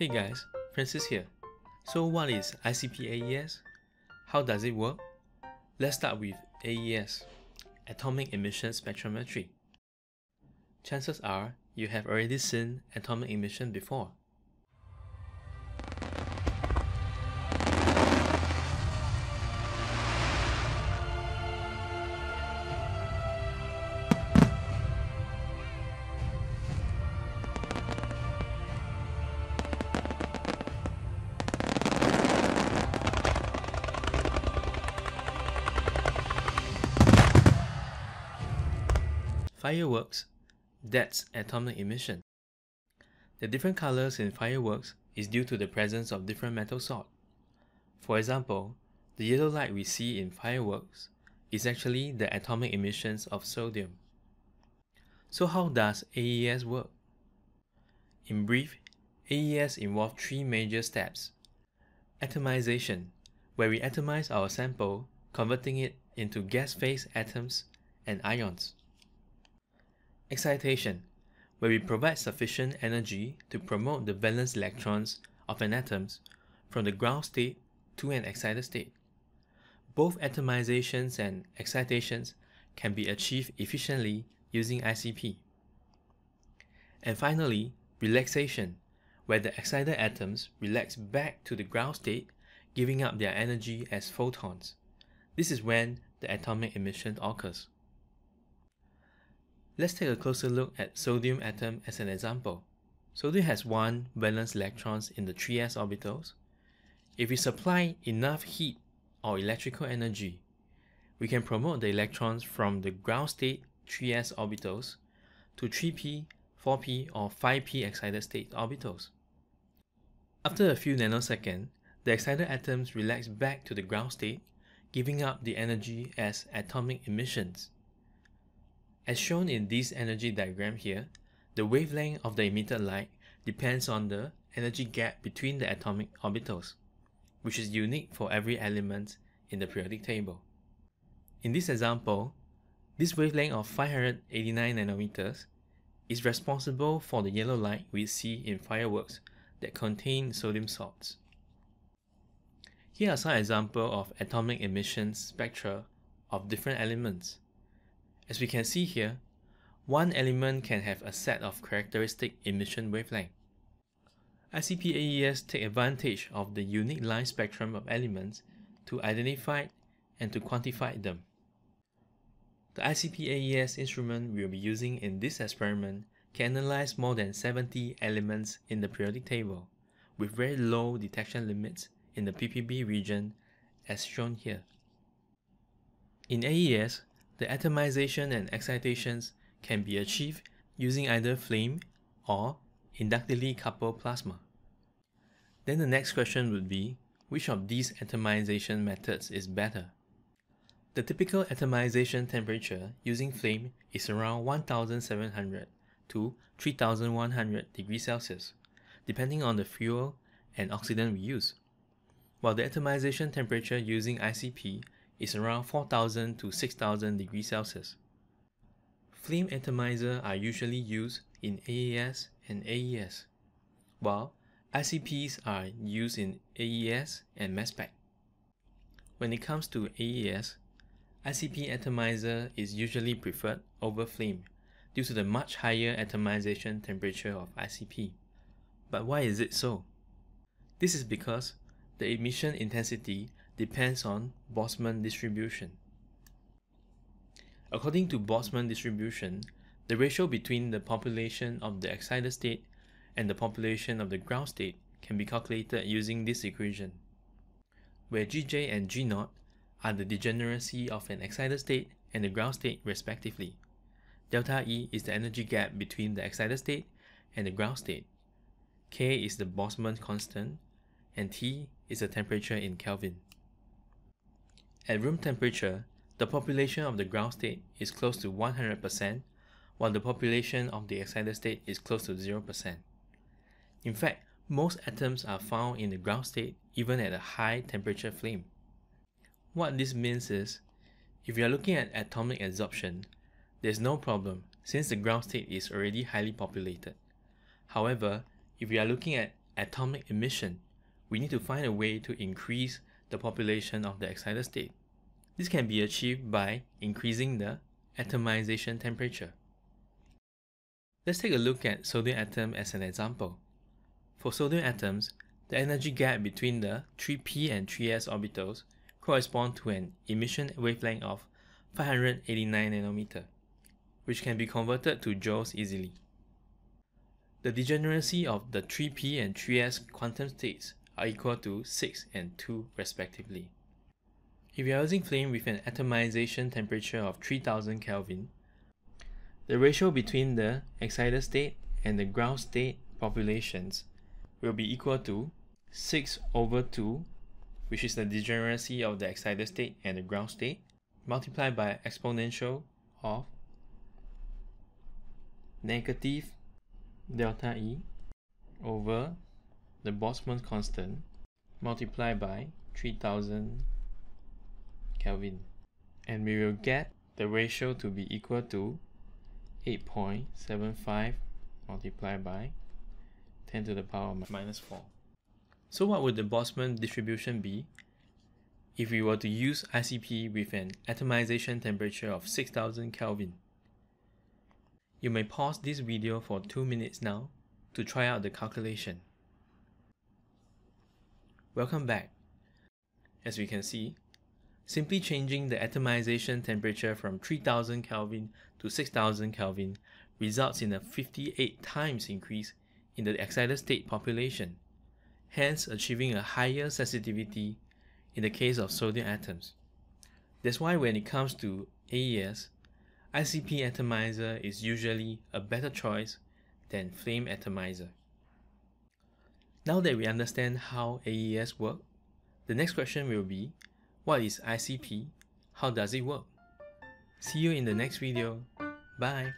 Hey guys, Francis here. So what is ICP AES? How does it work? Let's start with AES, Atomic Emission Spectrometry. Chances are you have already seen atomic emission before. Fireworks, that's atomic emission. The different colors in fireworks is due to the presence of different metal salt. For example, the yellow light we see in fireworks is actually the atomic emissions of sodium. So how does AES work? In brief, AES involves three major steps. Atomization, where we atomize our sample, converting it into gas phase atoms and ions. Excitation, where we provide sufficient energy to promote the valence electrons of an atom from the ground state to an excited state. Both atomizations and excitations can be achieved efficiently using ICP. And finally, relaxation, where the excited atoms relax back to the ground state, giving up their energy as photons. This is when the atomic emission occurs. Let's take a closer look at sodium atom as an example. Sodium has one valence electrons in the 3s orbitals. If we supply enough heat or electrical energy, we can promote the electrons from the ground state 3s orbitals to 3p, 4p or 5p excited state orbitals. After a few nanoseconds, the excited atoms relax back to the ground state, giving up the energy as atomic emissions. As shown in this energy diagram here, the wavelength of the emitted light depends on the energy gap between the atomic orbitals, which is unique for every element in the periodic table. In this example, this wavelength of 589 nanometers is responsible for the yellow light we see in fireworks that contain sodium salts. Here are some examples of atomic emission spectra of different elements. As we can see here, one element can have a set of characteristic emission wavelength. ICP-AES take advantage of the unique line spectrum of elements to identify and to quantify them. The ICP-AES instrument we'll be using in this experiment can analyze more than 70 elements in the periodic table with very low detection limits in the ppb region as shown here. In AES, the atomization and excitations can be achieved using either flame or inductively coupled plasma. Then the next question would be, which of these atomization methods is better? The typical atomization temperature using flame is around 1700 to 3100 degrees Celsius, depending on the fuel and oxidant we use, while the atomization temperature using ICP is around 4000 to 6000 degrees Celsius. Flame atomizer are usually used in AAS and AES, while ICPs are used in AES and mass spec. When it comes to AES, ICP atomizer is usually preferred over flame due to the much higher atomization temperature of ICP. But why is it so? This is because the emission intensity depends on Boltzmann distribution. According to Boltzmann distribution, the ratio between the population of the excited state and the population of the ground state can be calculated using this equation, where Gj and G0 are the degeneracy of an excited state and the ground state respectively. Delta E is the energy gap between the excited state and the ground state. K is the Boltzmann constant, and T is the temperature in Kelvin. At room temperature, the population of the ground state is close to 100%, while the population of the excited state is close to 0%. In fact, most atoms are found in the ground state even at a high temperature flame. What this means is, if you are looking at atomic absorption, there's no problem since the ground state is already highly populated. However, if we are looking at atomic emission, we need to find a way to increase the population of the excited state. This can be achieved by increasing the atomization temperature. Let's take a look at sodium atom as an example. For sodium atoms, the energy gap between the 3p and 3s orbitals correspond to an emission wavelength of 589 nanometer, which can be converted to joules easily. The degeneracy of the 3p and 3s quantum states are equal to 6 and 2 respectively. If you are using flame with an atomization temperature of 3000 Kelvin, the ratio between the excited state and the ground state populations will be equal to 6 over 2, which is the degeneracy of the excited state and the ground state, multiplied by exponential of negative delta E over the Boltzmann constant multiplied by 3000 Kelvin and we will get the ratio to be equal to 8.75 multiplied by 10 to the power minus 4. So what would the Boltzmann distribution be if we were to use ICP with an atomization temperature of 6000 Kelvin? You may pause this video for 2 minutes now to try out the calculation. Welcome back. As we can see, simply changing the atomization temperature from 3000 Kelvin to 6000 Kelvin results in a 58 times increase in the excited state population, hence achieving a higher sensitivity in the case of sodium atoms. That's why when it comes to AES, ICP atomizer is usually a better choice than flame atomizer. Now that we understand how AES work, the next question will be, what is ICP? How does it work? See you in the next video. Bye!